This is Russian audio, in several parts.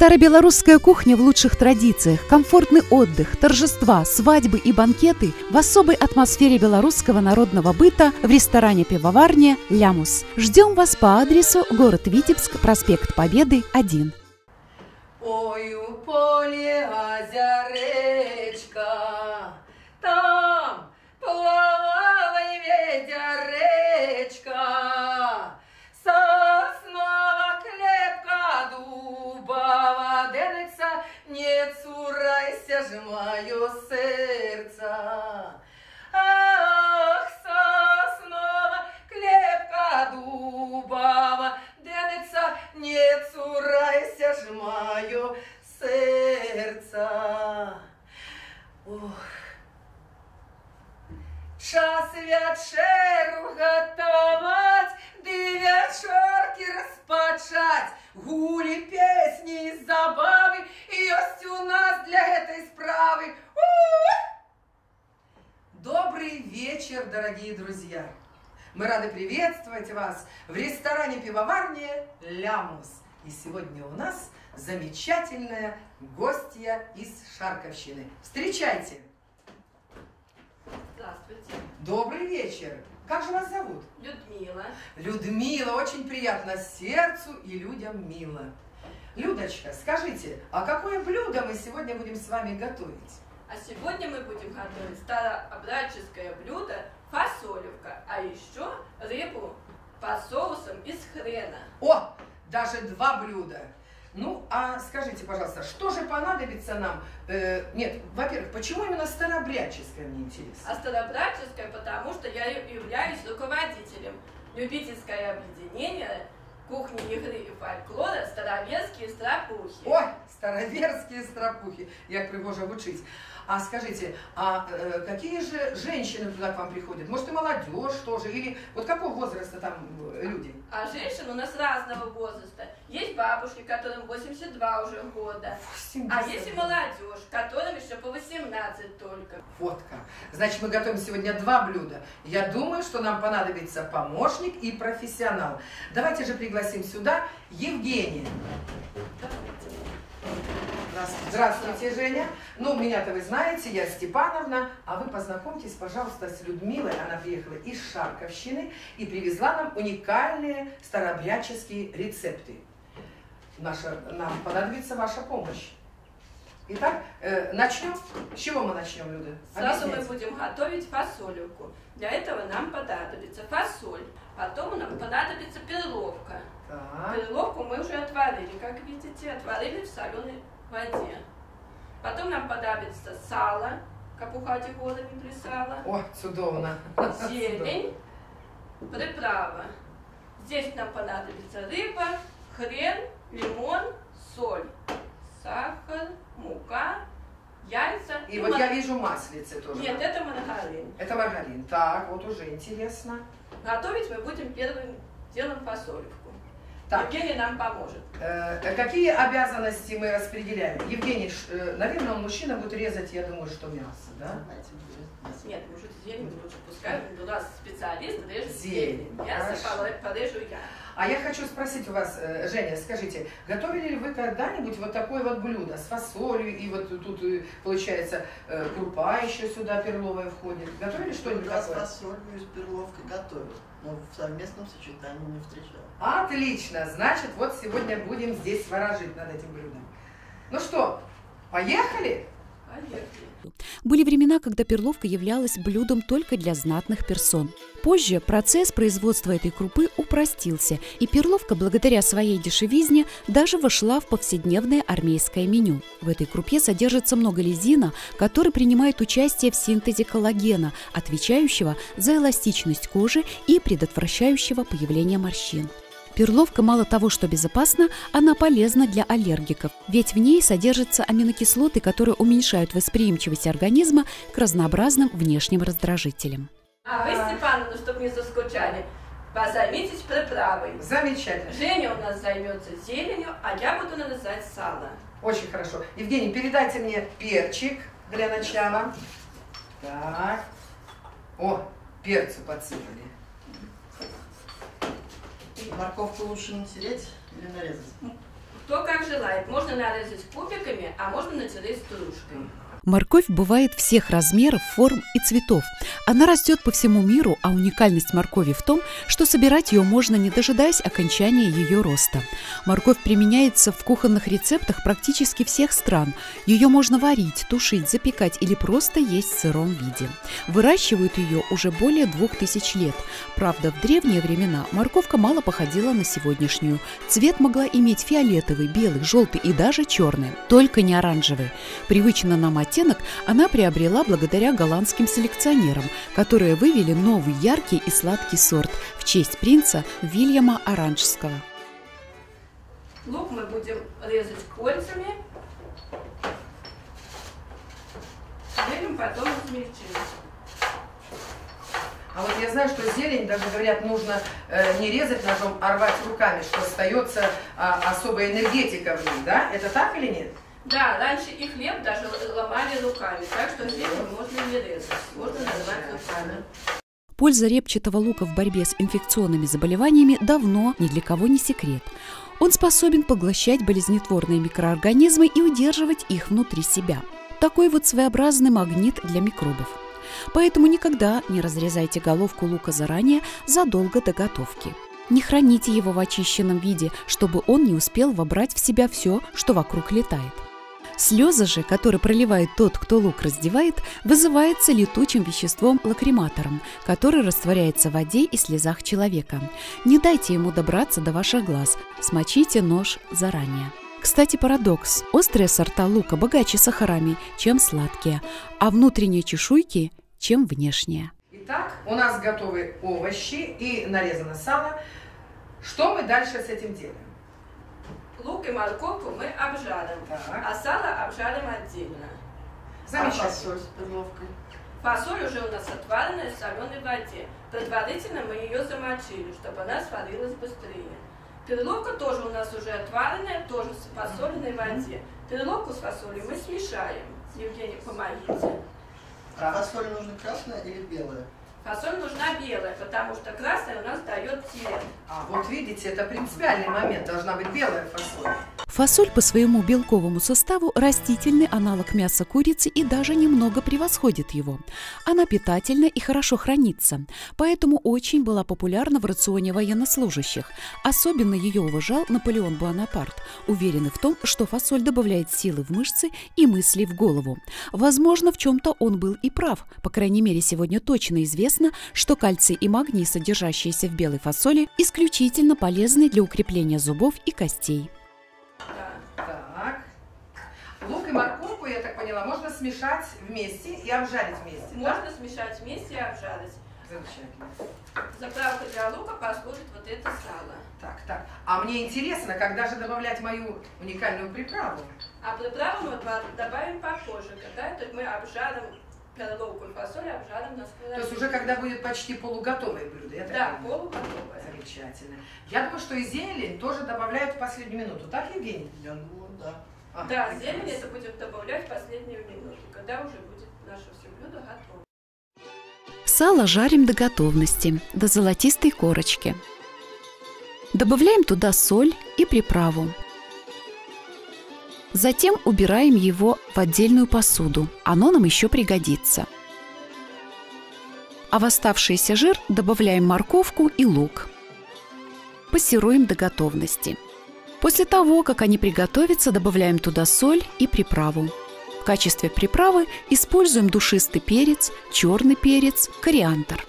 Старобелорусская кухня в лучших традициях, комфортный отдых, торжества, свадьбы и банкеты в особой атмосфере белорусского народного быта в ресторане пивоварня «Лямус». Ждем вас по адресу город Витебск, проспект Победы, 1. Ой, у поле озеречка, там плавай, ведеречка, не цурайся ж мое сердце. Ах, соснова клепка дубова денеться, не цурайся ж мое сердце. Ох, Час вечеру готовать, ды вечерки распачать. Гули, песни и забавы, есть у нас для этой справы. Добрый вечер, дорогие друзья! Мы рады приветствовать вас в ресторане пивоварни «Лямус». И сегодня у нас замечательная гостья из Шарковщины. Встречайте! Здравствуйте, Добрый вечер! Как же вас зовут? Людмила. Людмила, очень приятно сердцу и людям мило. Людочка, скажите, а какое блюдо мы сегодня будем с вами готовить? А сегодня мы будем готовить старообрядческое блюдо фасолевка, а еще рыбу по соусам из хрена. О, даже два блюда. Ну, а скажите, пожалуйста, что же понадобится нам? Э, нет, во-первых, почему именно старообрядческое, мне интересно? А старообрядческое, потому что я являюсь руководителем любительское объединение кухни игры и фольклора «Староверские стропухи». Ой, староверские стропухи, як пригоже учить. А скажите, а э, какие же женщины туда к вам приходят? Может, и молодежь тоже? Или вот какого возраста там э, люди? А женщин у нас разного возраста. Есть бабушки, которым 82 уже года. А есть и молодежь, которым еще по 18 только. Вот как. Значит, мы готовим сегодня два блюда. Я думаю, что нам понадобится помощник и профессионал. Давайте же пригласим сюда Евгения. Здравствуйте. Здравствуйте, Женя. Ну, меня-то вы знаете, я Степановна. А вы познакомьтесь, пожалуйста, с Людмилой. Она приехала из Шарковщины и привезла нам уникальные старообрядческие рецепты. Наша, нам понадобится ваша помощь. Итак, э, начнем. С чего мы начнем, Люда? Сразу мы будем готовить фасолевку. Для этого нам понадобится фасоль, потом нам понадобится перловка. Так. Перловку мы уже отварили, как видите, отварили в соленой воде. Потом нам понадобится сало, капухати голыми присала, О, чудовно. зелень, приправа. Здесь нам понадобится рыба, хрен, лимон, соль, сахар, мука, яйца И вот я вижу маслице тоже. Нет, это маргарин. Это маргарин. Так, вот уже интересно. Готовить мы будем первым делом фасолевку. Так. Евгений нам поможет. Э, Какие обязанности мы распределяем? Евгений, ш- э, наверное, он мужчина будет резать, я думаю, что мясо, да? Нет, может, зелень лучше пускай. У нас специалист режет Зелень, зелень. Мясо порежу я. А я хочу спросить у вас, э, Женя, скажите, готовили ли вы когда-нибудь вот такое вот блюдо с фасолью, и вот тут, э, получается, э, крупа еще сюда перловая входит? Готовили что-нибудь Да, с такое? фасолью и с перловкой готовил, но в совместном сочетании не встречал. Отлично, значит, вот сегодня будем здесь ворожить над этим блюдом. Ну что, поехали? Были времена, когда перловка являлась блюдом только для знатных персон. Позже процесс производства этой крупы упростился, и перловка, благодаря своей дешевизне, даже вошла в повседневное армейское меню. В этой крупе содержится много лизина, который принимает участие в синтезе коллагена, отвечающего за эластичность кожи и предотвращающего появление морщин. Перловка мало того, что безопасна, она полезна для аллергиков, ведь в ней содержатся аминокислоты, которые уменьшают восприимчивость организма к разнообразным внешним раздражителям. А вы, Степановна, чтобы не заскучали, позаймитесь приправой. Замечательно. Женя у нас займется зеленью, а я буду нарезать сало. Очень хорошо. Евгений, передайте мне перчик для начала. Так. О, перцу подсыпали. Морковку лучше натереть или нарезать? Кто как желает. Можно нарезать кубиками, а можно натереть стружкой. Морковь бывает всех размеров, форм и цветов. Она растет по всему миру, а уникальность моркови в том, что собирать ее можно, не дожидаясь окончания ее роста. Морковь применяется в кухонных рецептах практически всех стран. Ее можно варить, тушить, запекать или просто есть в сыром виде. Выращивают ее уже более двух тысяч лет. Правда, в древние времена морковка мало походила на сегодняшнюю. Цвет могла иметь фиолетовый, белый, желтый и даже черный, только не оранжевый. Привычно нам оттенок она приобрела благодаря голландским селекционерам, которые вывели новый яркий и сладкий сорт в честь принца Вильяма Оранжского. Лук мы будем резать кольцами. Делим, потом измельчим. А вот я знаю, что зелень, даже говорят, нужно э, не резать ножом, а рвать руками, что остается э, особая энергетика в ней, да? Это так или нет? Да, раньше и хлеб даже ломали руками, так что зелень можно не резать, можно нарвать руками. Польза репчатого лука в борьбе с инфекционными заболеваниями давно ни для кого не секрет. Он способен поглощать болезнетворные микроорганизмы и удерживать их внутри себя. Такой вот своеобразный магнит для микробов. Поэтому никогда не разрезайте головку лука заранее, задолго до готовки. Не храните его в очищенном виде, чтобы он не успел вобрать в себя все, что вокруг летает. Слезы же, которые проливает тот, кто лук раздевает, вызывается летучим веществом лакриматором, который растворяется в воде и слезах человека. Не дайте ему добраться до ваших глаз, смочите нож заранее. Кстати, парадокс. Острые сорта лука богаче сахарами, чем сладкие, а внутренние чешуйки, чем внешние. Итак, у нас готовы овощи и нарезано сало. Что мы дальше с этим делаем? Лук и морковку мы обжарим, Так. а сало обжарим отдельно. А Замечательно. фасоль с перловкой. Фасоль уже у нас отваренная в соленой воде. Предварительно мы ее замочили, чтобы она сварилась быстрее. Перловка тоже у нас уже отваренная, тоже в посоленной воде. Перловку с фасолью мы смешаем. Евгений, помогите. А фасоль нужна красная или белая? Фасоль нужна белая, потому что красная у нас дает цвет. А вот видите, это принципиальный момент. Должна быть белая фасоль. Фасоль по своему белковому составу растительный аналог мяса курицы и даже немного превосходит его. Она питательна и хорошо хранится, поэтому очень была популярна в рационе военнослужащих. Особенно ее уважал Наполеон Буанапарт, уверенный в том, что фасоль добавляет силы в мышцы и мысли в голову. Возможно, в чем-то он был и прав. По крайней мере, сегодня точно известно, что кальций и магний, содержащиеся в белой фасоли, исключительно полезны для укрепления зубов и костей. Да. Лук и морковку, я так поняла, можно смешать вместе и обжарить вместе. да? Можно смешать вместе и обжарить. Замечательно. Заправка для лука послужит вот это сало. Так, так. А мне интересно, когда же добавлять мою уникальную приправу? А приправу мы добавим попозже, когда то есть мы обжарим перловку и фасоль, обжарим на То сковороде. есть уже когда будет почти полуготовое блюдо, я так Да, понимаю? полуготовая. Замечательно. Я думаю, что и зелень тоже добавляют в последнюю минуту. Так, Евгений? Я думаю, да. А, Да, зелень это будем добавлять в последнюю минуту, когда уже будет наше все блюдо готово. Сало жарим до готовности, до золотистой корочки. Добавляем туда соль и приправу. Затем убираем его в отдельную посуду. Оно нам еще пригодится. А в оставшийся жир добавляем морковку и лук. Пассируем до готовности. После того, как они приготовятся, добавляем туда соль и приправу. В качестве приправы используем душистый перец, черный перец, кориандр.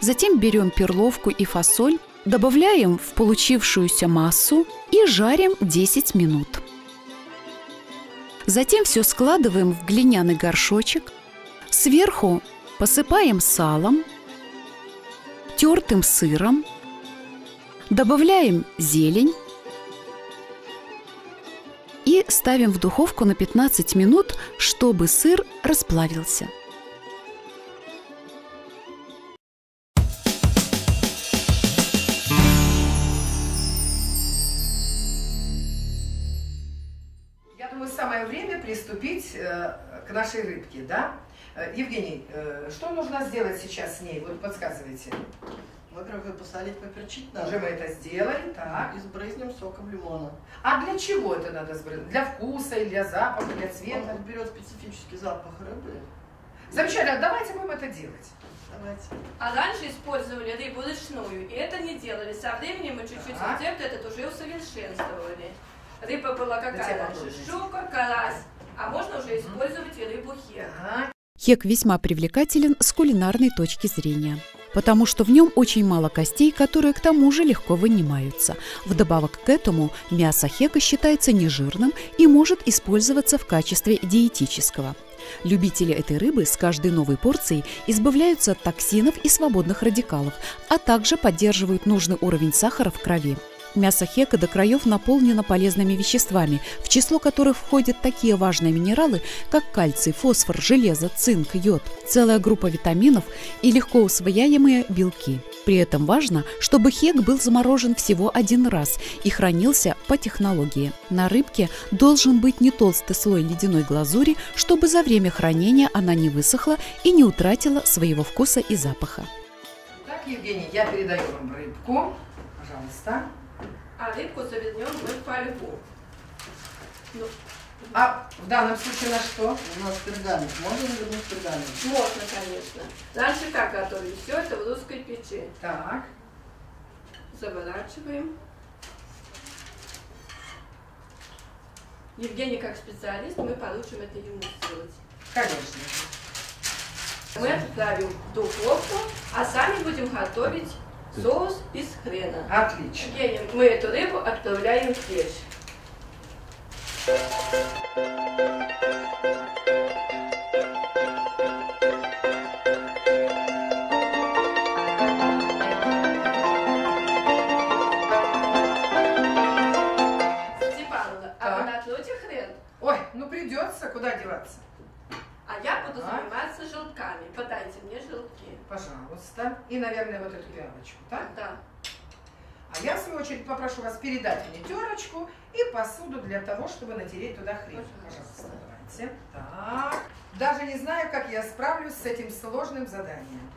Затем берем перловку и фасоль, добавляем в получившуюся массу и жарим 10 минут. Затем все складываем в глиняный горшочек. Сверху посыпаем салом, тертым сыром, добавляем зелень ставим в духовку на 15 минут, чтобы сыр расплавился. Я думаю, самое время приступить э, к нашей рыбке, да? Э, Евгений, э, что нужно сделать сейчас с ней? Вот подсказывайте. Мы говорим, посолить, поперчить надо. Уже мы это сделали, так. И сбрызнем соком лимона. А для чего это надо сбрызнуть? Для вкуса, или для запаха, для цвета? Он берет специфический запах рыбы. Замечательно, давайте будем это делать. Давайте. А раньше использовали рыбу ручную, и это не делали. Со временем мы чуть-чуть Так. рецепт этот уже усовершенствовали. Рыба была какая раньше? попробуйте. Щука, карась. А можно уже использовать и рыбу хек. Так. Хек весьма привлекателен с кулинарной точки зрения, потому что в нем очень мало костей, которые к тому же легко вынимаются. Вдобавок к этому мясо хека считается нежирным и может использоваться в качестве диетического. Любители этой рыбы с каждой новой порцией избавляются от токсинов и свободных радикалов, а также поддерживают нужный уровень сахара в крови. Мясо хека до краев наполнено полезными веществами, в число которых входят такие важные минералы, как кальций, фосфор, железо, цинк, йод, целая группа витаминов и легко усвояемые белки. При этом важно, чтобы хек был заморожен всего один раз и хранился по технологии. На рыбке должен быть не толстый слой ледяной глазури, чтобы за время хранения она не высохла и не утратила своего вкуса и запаха. Так, Евгений, я передаю вам рыбку. Пожалуйста. А рыбку завернем мы в фольгу. Ну, А в данном случае на что? У нас пергамент. Можно завернуть пергамент? можно, конечно. Раньше как готовили? Все это в русской печи. Так. Заворачиваем. Евгений, как специалист, мы поручим это ему сделать. Конечно. Мы отправим в духовку, а сами будем готовить соус из хрена. Отлично. Евгений, мы эту рыбу отправляем в печь. Степановна, а вы Так. натрете хрен? Ой, ну придется, куда деваться? А я буду Так. заниматься желтками. Подайте мне желтки. Пожалуйста. И, наверное, вот эту пиалочку, так? Да. А я, в свою очередь, попрошу вас передать мне терочку и посуду для того, чтобы натереть туда хрень. Пожалуйста. Пожалуйста, давайте. Так. Даже не знаю, как я справлюсь с этим сложным заданием.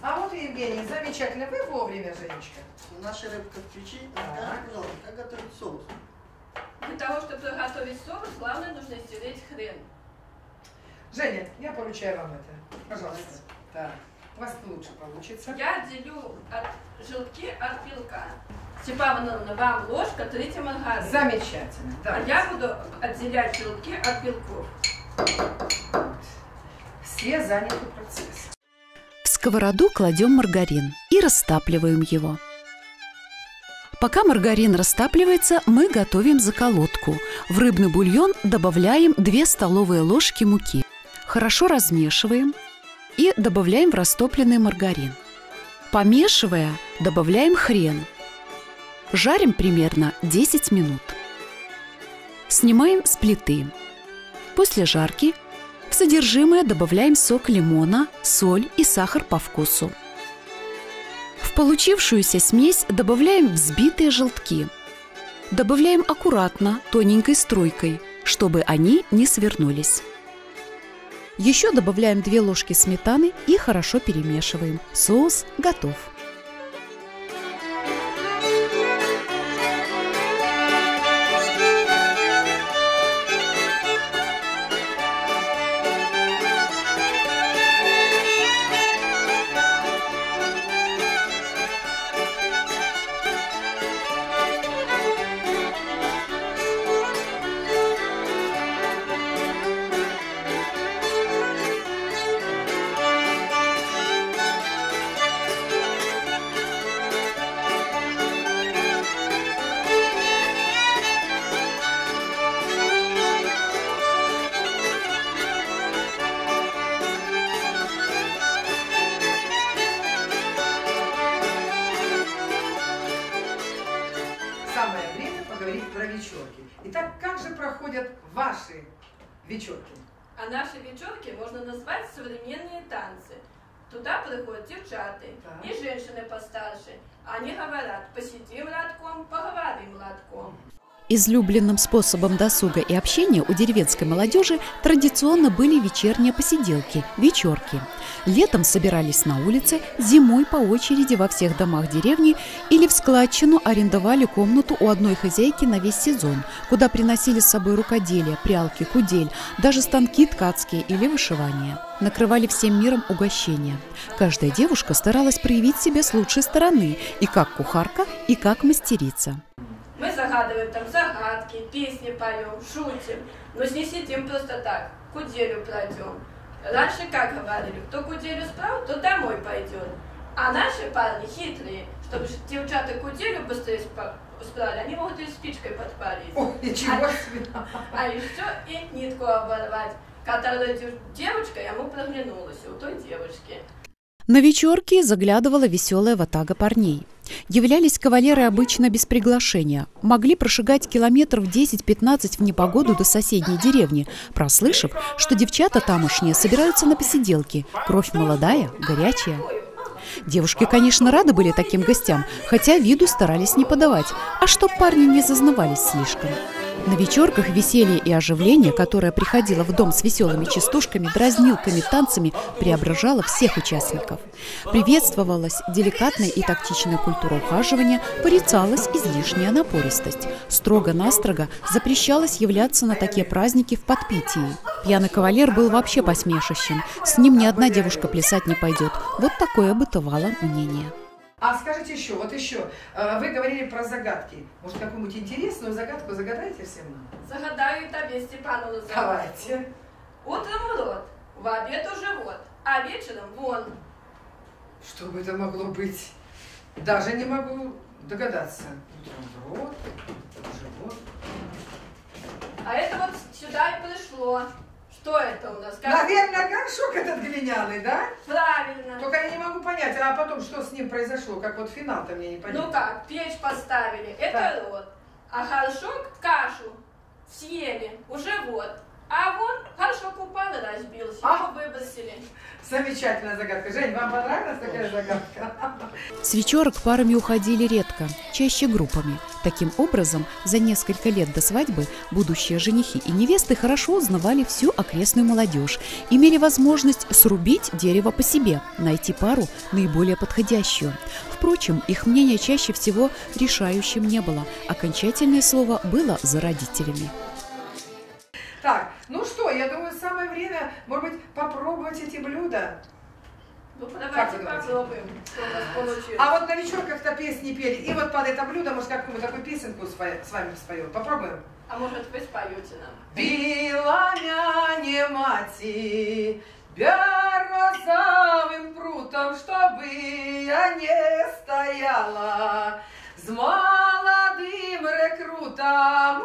А вот и Евгений, замечательно. Вы вовремя, Женечка. Наша рыбка в печи. Так. Скажите, пожалуйста, как готовить соус? Для того, чтобы приготовить соус, главное нужно стереть хрен. Женя, я поручаю вам это. Пожалуйста. Так. У вас лучше получится. Я отделю от желтки от белка. Степановна, вам ложка, трите маргарин. Замечательно. А Да. я буду отделять желтки от белков. Все заняты процессом. В сковороду кладем маргарин и растапливаем его. Пока маргарин растапливается, мы готовим заколотку. В рыбный бульон добавляем 2 столовые ложки муки. Хорошо размешиваем и добавляем в растопленный маргарин. Помешивая, добавляем хрен. Жарим примерно 10 минут. Снимаем с плиты. После жарки в содержимое добавляем сок лимона, соль и сахар по вкусу. В получившуюся смесь добавляем взбитые желтки. Добавляем аккуратно, тоненькой струйкой, чтобы они не свернулись. Еще добавляем 2 ложки сметаны и хорошо перемешиваем. Соус готов. Женщины Излюбленным способом досуга и общения у деревенской молодежи традиционно были вечерние посиделки, вечерки. Летом собирались на улице, зимой по очереди во всех домах деревни или в складчину арендовали комнату у одной хозяйки на весь сезон, куда приносили с собой рукоделие, прялки, кудель, даже станки ткацкие или вышивание. Накрывали всем миром угощения. Каждая девушка старалась проявить себя с лучшей стороны и как кухарка, и как мастерица. Мы загадываем там загадки, песни поем, шутим. Но не сидим просто так, куделю пройдем. Раньше как говорили, кто куделю справил, то домой пойдет. А наши парни хитрые, чтобы девчата куделю быстрее справили, они могут и спичкой подпалить. О, ничего а, себе! А еще и нитку оборвать. Которая девочка ему проглянулась у той девочки. На вечерки заглядывала веселая ватага парней. Являлись кавалеры обычно без приглашения. Могли прошагать километров 10-15 в непогоду до соседней деревни, прослышав, что девчата тамошние собираются на посиделки. Кровь молодая, горячая. Девушки, конечно, рады были таким гостям, хотя виду старались не подавать, а чтоб парни не зазнавались слишком. На вечерках веселье и оживление, которое приходило в дом с веселыми частушками, дразнилками, танцами, преображало всех участников. Приветствовалась деликатная и тактичная культура ухаживания, порицалась излишняя напористость. Строго-настрого запрещалось являться на такие праздники в подпитии. Пьяный кавалер был вообще посмешищем. С ним ни одна девушка плясать не пойдет. Вот такое бытовало мнение. А скажите еще, вот еще, э, вы говорили про загадки. Может, какую-нибудь интересную загадку загадаете всем нам? Загадаю тебе Степановну загадку. Давайте. Утром в рот, в обед у живот, а вечером вон. Что бы это могло быть? Даже не могу догадаться. Утром в рот, в живот. А это вот сюда и пришло. Что это у нас? Как... Наверное, горшок этот глиняный, да? Правильно. Только я не могу понять, а потом что с ним произошло? Как вот финал-то мне не понятно. Ну как, печь поставили, это да. рот. А горшок кашу съели, уже вот. А вон горшок упал и разбился, а? его выбросили. Замечательная загадка. Жень, вам понравилась такая загадка? С вечерок парами уходили редко, чаще группами. Таким образом, за несколько лет до свадьбы будущие женихи и невесты хорошо узнавали всю окрестную молодежь, имели возможность срубить дерево по себе, найти пару наиболее подходящую. Впрочем, их мнение чаще всего решающим не было. Окончательное слово было за родителями. Ну что, я думаю, самое время, может быть, попробовать эти блюда. Ну, давайте попробуем, что у нас получилось. А вот на вечерках-то песни пели. И вот под это блюдо, может, какую-то такую песенку с вами споем. Попробуем? А может, вы споете нам? Била мяне мати, березовым прутом, чтобы я не стояла с молодым рекрутом.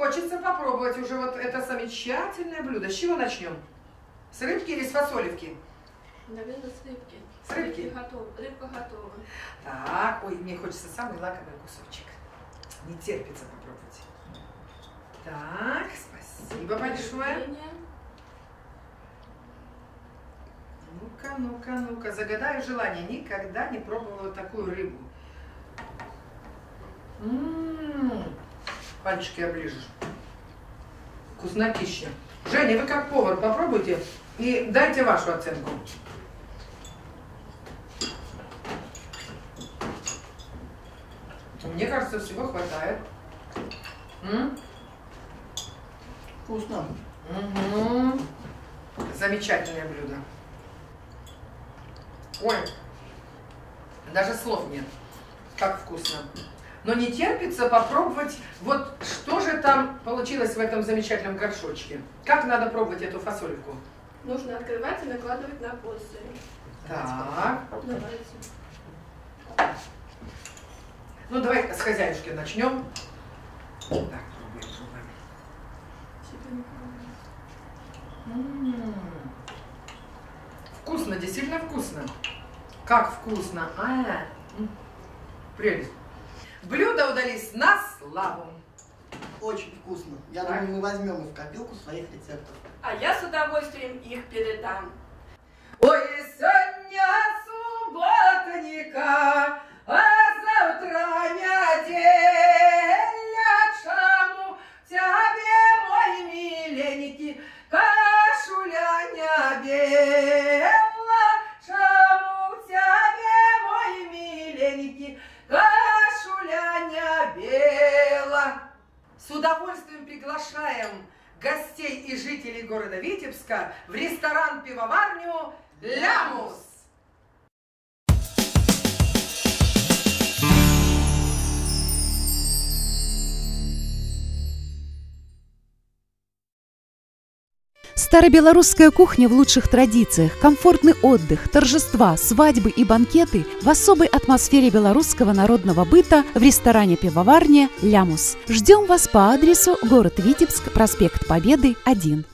Хочется попробовать уже вот это замечательное блюдо. С чего начнем? С рыбки или с фасолевки? Наверное, с рыбки. С рыбки? Рыбка готова. Рыбка готова. Так, ой, мне хочется самый лакомый кусочек. Не терпится попробовать. Так, спасибо большое. Ну-ка, ну-ка, ну-ка. Загадаю желание. Никогда не пробовала такую рыбу. М-м-м. Пальчики оближешь. Вкуснотища. Женя, вы как повар попробуйте и дайте вашу оценку. Мне кажется, всего хватает. М? Вкусно. Угу. Замечательное блюдо. Ой, даже слов нет. Как вкусно. Но не терпится попробовать, вот что же там получилось в этом замечательном горшочке. Как надо пробовать эту фасольку? Нужно открывать и накладывать на посты. Так. Давайте. Ну, давай с хозяюшки начнем. Так, пробуем, пробуем. Вкусно, действительно вкусно. Как вкусно. А, прелесть. Блюда удались на славу. Очень вкусно. Я так. думаю, мы возьмем их в копилку своих рецептов. А я с удовольствием их передам. Ой, сегодня субботника, а удовольствием приглашаем гостей и жителей города Витебска в ресторан-пивоварню «Лямус». Старобелорусская кухня в лучших традициях, комфортный отдых, торжества, свадьбы и банкеты в особой атмосфере белорусского народного быта в ресторане пивоварня «Лямус». Ждем вас по адресу город Витебск, проспект Победы, 1.